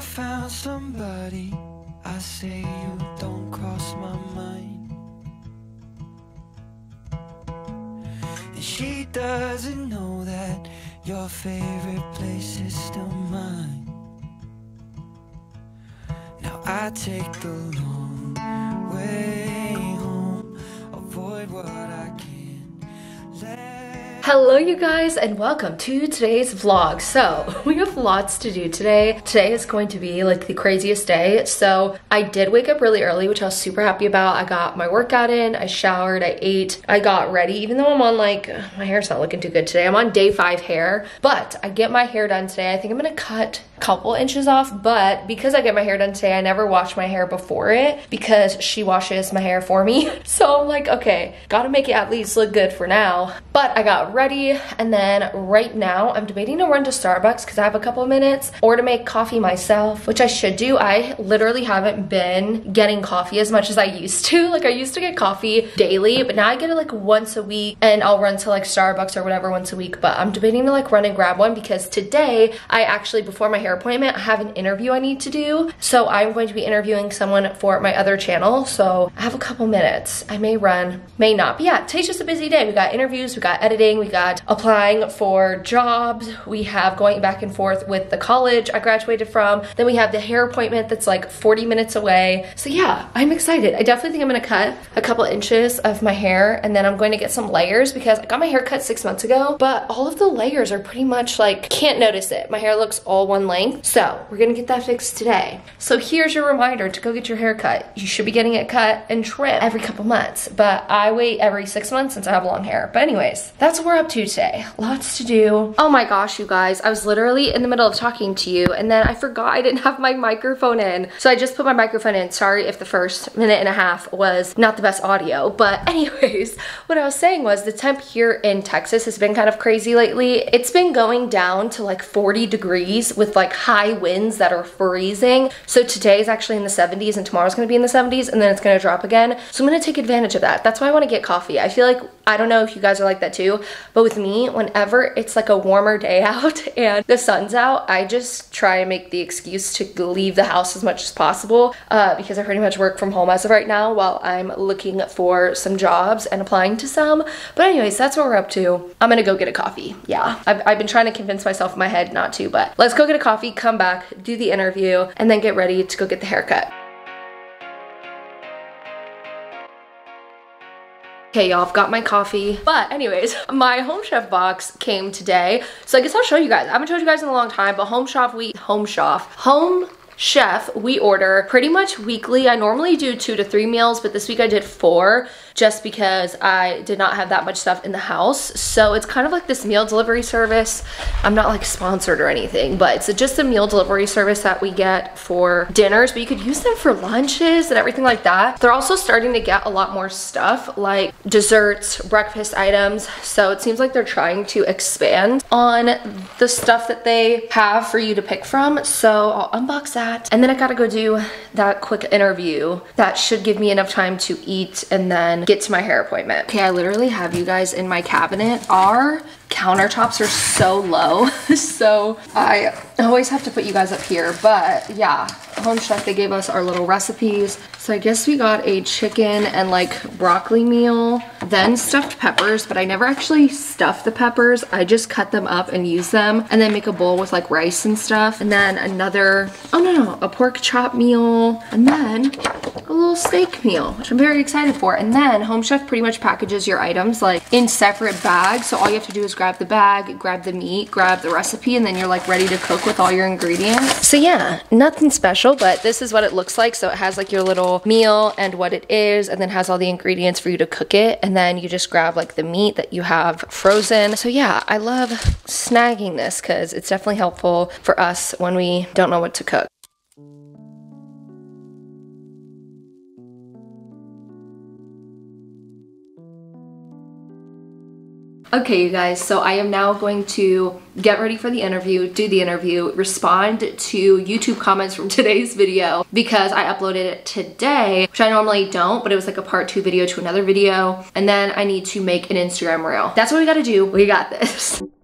I found somebody, I say you don't cross my mind. And she doesn't know that your favorite place is still mine. Now I take the long way home, avoid what I. Hello you guys and welcome to today's vlog. So we have lots to do today. Today is going to be like the craziest day. So I did wake up really early, which I was super happy about. I got my workout in, I showered, I ate, I got ready, even though I'm on like, my hair's not looking too good today. I'm on day five hair, but I get my hair done today. I think I'm gonna cut couple inches off, but because I get my hair done today, I never wash my hair before it because she washes my hair for me. So I'm like, okay, gotta make it at least look good for now. But I got ready and then right now I'm debating to run to Starbucks because I have a couple minutes or to make coffee myself, which I should do. I literally haven't been getting coffee as much as I used to. Like I used to get coffee daily, but now I get it like once a week and I'll run to like Starbucks or whatever once a week. But I'm debating to like run and grab one because today I actually, before my hair appointment, I have an interview I need to do. So I'm going to be interviewing someone for my other channel. So I have a couple minutes. I may run, may not. But yeah, today's just a busy day. We got interviews, we got editing, we got applying for jobs, we have going back and forth with the college I graduated from, then we have the hair appointment that's like 40 minutes away. So yeah, I'm excited. I definitely think I'm gonna cut a couple inches of my hair and then I'm going to get some layers because I got my hair cut six months ago, but all of the layers are pretty much like, can't notice it. My hair looks all one length. So we're gonna get that fixed today. So here's your reminder to go get your hair cut. You should be getting it cut and trimmed every couple months, but I wait every six months since I have long hair. But anyways, that's what we're up to today. Lots to do. Oh my gosh, you guys, I was literally in the middle of talking to you and then I forgot I didn't have my microphone in. So I just put my microphone in. Sorry if the first minute and a half was not the best audio, but anyways, what I was saying was the temp here in Texas has been kind of crazy lately. It's been going down to like 40 degrees with like high winds that are freezing. So today is actually in the 70s and tomorrow's gonna be in the 70s and then it's gonna drop again. So I'm gonna take advantage of that. That's why I wanna get coffee. I feel like, I don't know if you guys are like that too, but with me, whenever it's like a warmer day out and the sun's out, I just try and make the excuse to leave the house as much as possible uh, because I pretty much work from home as of right now while I'm looking for some jobs and applying to some. But anyways, that's what we're up to. I'm gonna go get a coffee. Yeah, I've, I've been trying to convince myself in my head not to, but let's go get a coffee, come back, do the interview, and then get ready to go get the haircut. Okay, y'all, I've got my coffee. But anyways, my Home Chef box came today. So I guess I'll show you guys. I haven't showed you guys in a long time, but Home Shop, we, Home Shop, Home Chef, we order pretty much weekly. I normally do two to three meals, but this week I did four just because I did not have that much stuff in the house. So it's kind of like this meal delivery service. I'm not like sponsored or anything, but it's just a meal delivery service that we get for dinners, but you could use them for lunches and everything like that. They're also starting to get a lot more stuff like desserts, breakfast items. So it seems like they're trying to expand on the stuff that they have for you to pick from. So I'll unbox that. And then I gotta go do that quick interview. That should give me enough time to eat and then get to my hair appointment. Okay, I literally have you guys in my cabinet. Our countertops are so low, so I always have to put you guys up here. But yeah, Home Chef, they gave us our little recipes. So I guess we got a chicken and like broccoli meal, then stuffed peppers, but I never actually stuffed the peppers. I just cut them up and use them and then make a bowl with like rice and stuff. And then another, oh no, no, a pork chop meal. And then a little steak meal, which I'm very excited for. And then Home Chef pretty much packages your items like in separate bags. So all you have to do is grab the bag, grab the meat, grab the recipe, and then you're like ready to cook with all your ingredients. So yeah, nothing special, but this is what it looks like. So it has like your little meal and what it is, and then has all the ingredients for you to cook it. And then you just grab like the meat that you have frozen. So yeah, I love snagging this because it's definitely helpful for us when we don't know what to cook. Okay, you guys, so I am now going to get ready for the interview, do the interview, respond to YouTube comments from today's video because I uploaded it today, which I normally don't, but it was like a part two video to another video. And then I need to make an Instagram reel. That's what we gotta do. We got this.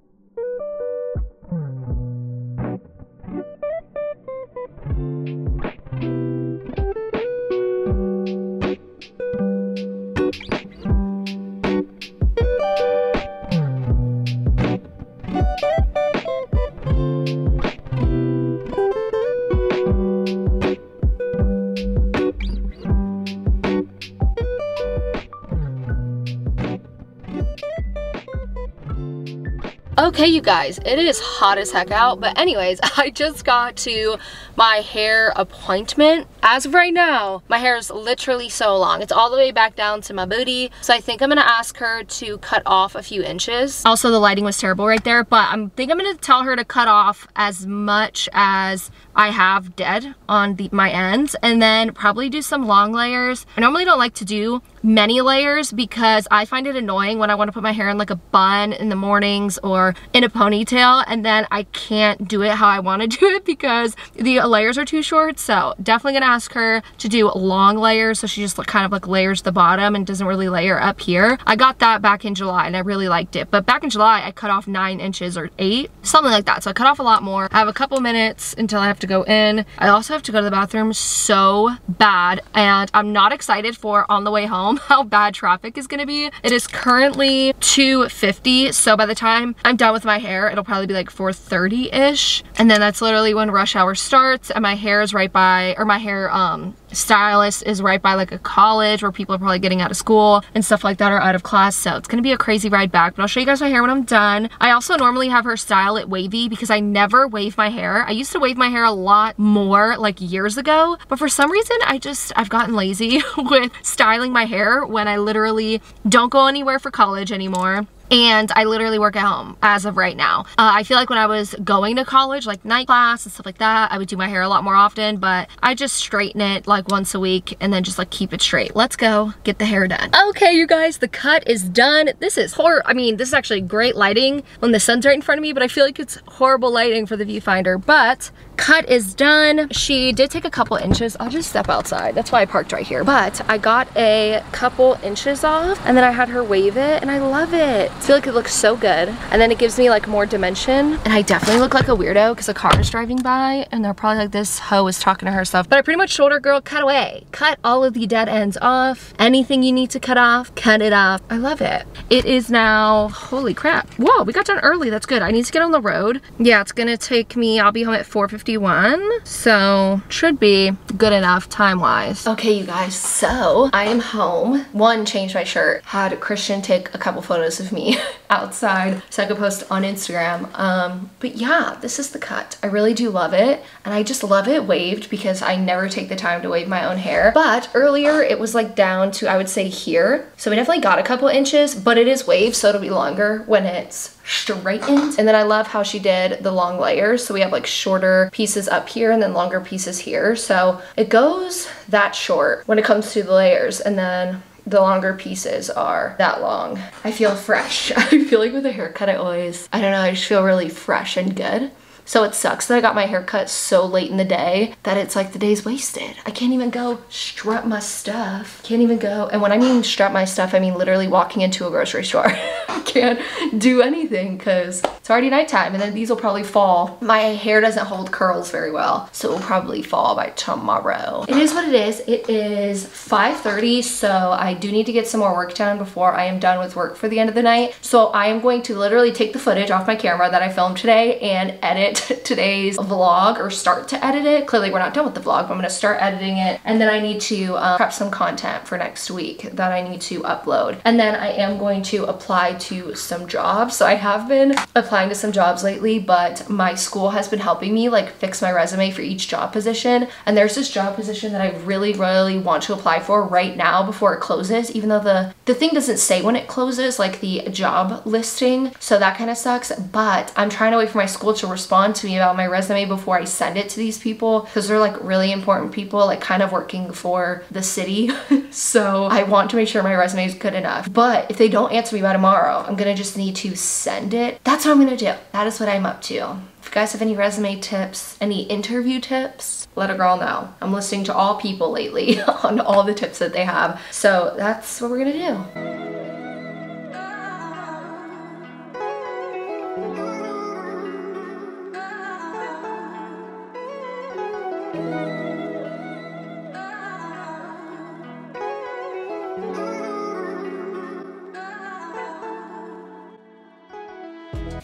Okay, you guys, it is hot as heck out, but anyways, I just got to my hair appointment. As of right now, my hair is literally so long. It's all the way back down to my booty, so I think I'm gonna ask her to cut off a few inches. Also, the lighting was terrible right there, but I think I'm gonna tell her to cut off as much as I have dead on the, my ends, and then probably do some long layers. I normally don't like to do many layers because I find it annoying when I want to put my hair in like a bun in the mornings or in a ponytail and then I can't do it how I want to do it because the layers are too short so definitely gonna ask her to do long layers so she just kind of like layers the bottom and doesn't really layer up here. I got that back in July and I really liked it but back in July I cut off nine inches or eight something like that so I cut off a lot more. I have a couple minutes until I have to go in. I also have to go to the bathroom so bad and I'm not excited for on the way home how bad traffic is gonna be. It is currently 2.50, so by the time I'm done with my hair, it'll probably be like 4.30-ish. And then that's literally when rush hour starts and my hair is right by, or my hair um, stylist is right by like a college where people are probably getting out of school and stuff like that or out of class. So it's gonna be a crazy ride back, but I'll show you guys my hair when I'm done. I also normally have her style it wavy because I never wave my hair. I used to wave my hair a lot more like years ago, but for some reason I just, I've gotten lazy with styling my hair when I literally don't go anywhere for college anymore and I literally work at home as of right now. Uh, I feel like when I was going to college, like night class and stuff like that, I would do my hair a lot more often, but I just straighten it like once a week and then just like keep it straight. Let's go get the hair done. Okay, you guys, the cut is done. This is horror. I mean, this is actually great lighting when the sun's right in front of me, but I feel like it's horrible lighting for the viewfinder, but cut is done. She did take a couple inches. I'll just step outside. That's why I parked right here. But I got a couple inches off and then I had her wave it and I love it. I feel like it looks so good. And then it gives me like more dimension. And I definitely look like a weirdo because a car is driving by and they're probably like, this hoe is talking to herself. But I pretty much told her, girl, cut away. Cut all of the dead ends off. Anything you need to cut off, cut it off. I love it. It is now, holy crap. Whoa, we got done early. That's good. I need to get on the road. Yeah, it's gonna take me, I'll be home at 4.51. So should be good enough time-wise. Okay, you guys, so I am home. One, changed my shirt. Had Christian take a couple photos of me outside so I could post on Instagram. Um, but yeah, this is the cut. I really do love it. And I just love it waved because I never take the time to wave my own hair. But earlier it was like down to, I would say here. So we definitely got a couple inches, but it is waved so it'll be longer when it's straightened. And then I love how she did the long layers. So we have like shorter pieces up here and then longer pieces here. So it goes that short when it comes to the layers. And then the longer pieces are that long. I feel fresh. I feel like with a haircut I always, I don't know, I just feel really fresh and good. So it sucks that I got my hair cut so late in the day that it's like the day's wasted. I can't even go strut my stuff. Can't even go. And when I mean strut my stuff, I mean literally walking into a grocery store. Can't do anything because it's already nighttime and then these will probably fall. My hair doesn't hold curls very well, so it will probably fall by tomorrow. It is what it is. It is 5.30, so I do need to get some more work done before I am done with work for the end of the night. So I am going to literally take the footage off my camera that I filmed today and edit today's vlog or start to edit it. Clearly we're not done with the vlog, but I'm gonna start editing it. And then I need to um, prep some content for next week that I need to upload. And then I am going to apply to some jobs. So I have been applying to some jobs lately, but my school has been helping me like fix my resume for each job position. And there's this job position that I really, really want to apply for right now before it closes, even though the, the thing doesn't say when it closes, like the job listing. So that kind of sucks, but I'm trying to wait for my school to respond to me about my resume before I send it to these people because they're like really important people, like kind of working for the city. so I want to make sure my resume is good enough. But if they don't answer me by tomorrow, I'm gonna just need to send it. That's what I'm gonna do. That is what I'm up to. If you guys have any resume tips, any interview tips, let a girl know. I'm listening to all people lately on all the tips that they have. So that's what we're gonna do.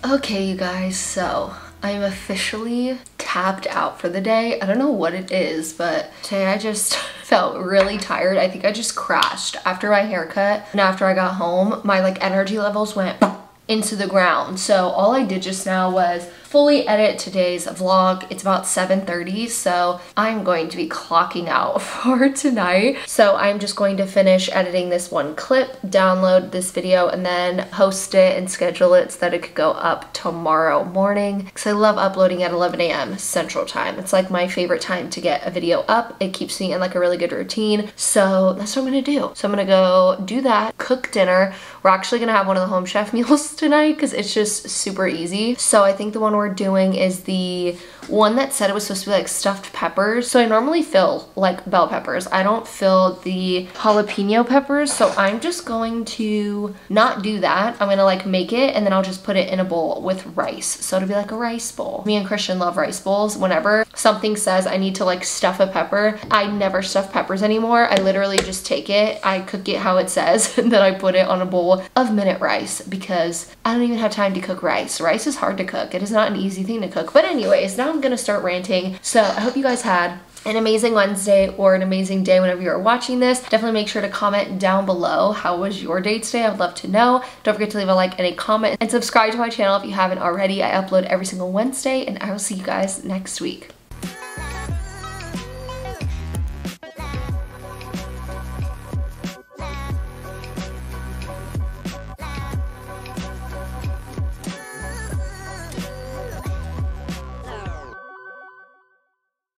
Okay, you guys, so I am officially tapped out for the day. I don't know what it is, but today I just felt really tired. I think I just crashed after my haircut and after I got home, my like energy levels went into the ground. So all I did just now was fully edit today's vlog. It's about 7.30, so I'm going to be clocking out for tonight. So I'm just going to finish editing this one clip, download this video, and then post it and schedule it so that it could go up tomorrow morning. Because I love uploading at 11 a.m. Central Time. It's like my favorite time to get a video up. It keeps me in like a really good routine. So that's what I'm gonna do. So I'm gonna go do that, cook dinner. We're actually gonna have one of the home chef meals tonight because it's just super easy. So I think the one we're doing is the one that said it was supposed to be like stuffed peppers. So I normally fill like bell peppers. I don't fill the jalapeno peppers. So I'm just going to not do that. I'm gonna like make it and then I'll just put it in a bowl with rice. So it'll be like a rice bowl. Me and Christian love rice bowls. Whenever something says I need to like stuff a pepper, I never stuff peppers anymore. I literally just take it, I cook it how it says, and then I put it on a bowl of minute rice because I don't even have time to cook rice. Rice is hard to cook. It is not an easy thing to cook. But anyways, now I'm gonna start ranting. So I hope you guys had an amazing Wednesday or an amazing day whenever you're watching this. Definitely make sure to comment down below how was your day today. I would love to know. Don't forget to leave a like and a comment and subscribe to my channel if you haven't already. I upload every single Wednesday and I will see you guys next week.